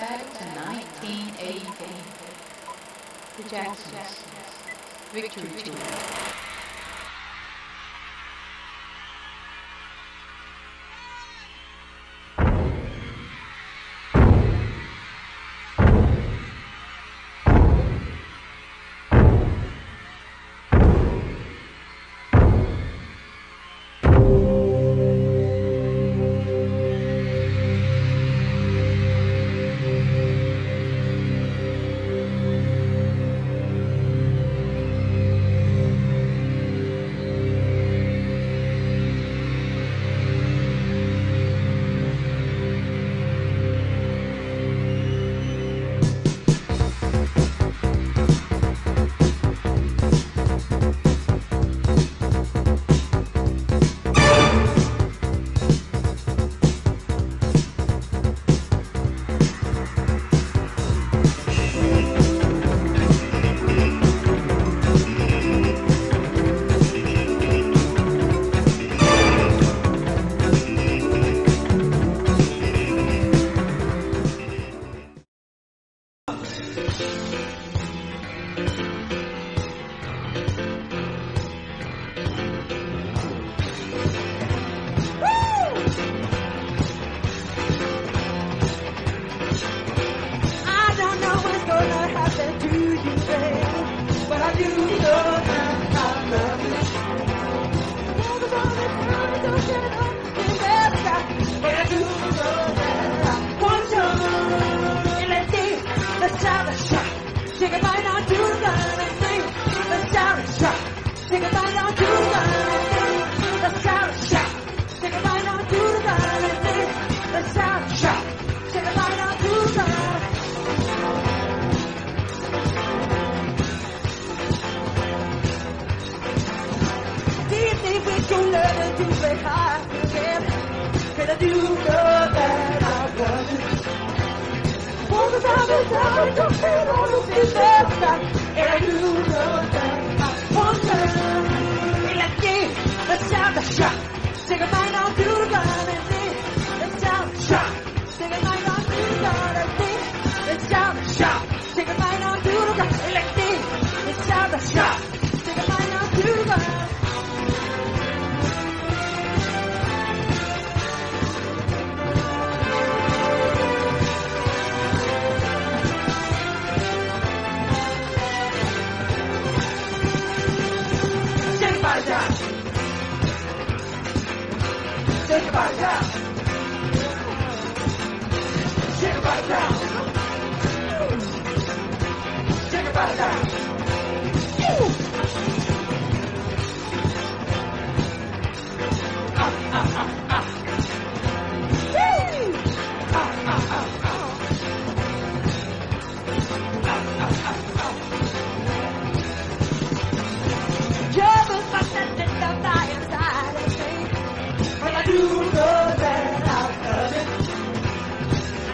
back to 1980. The Jacksons. Victory Tour. Thank you. Can I do the Shit about town. Shit about it Shit about town.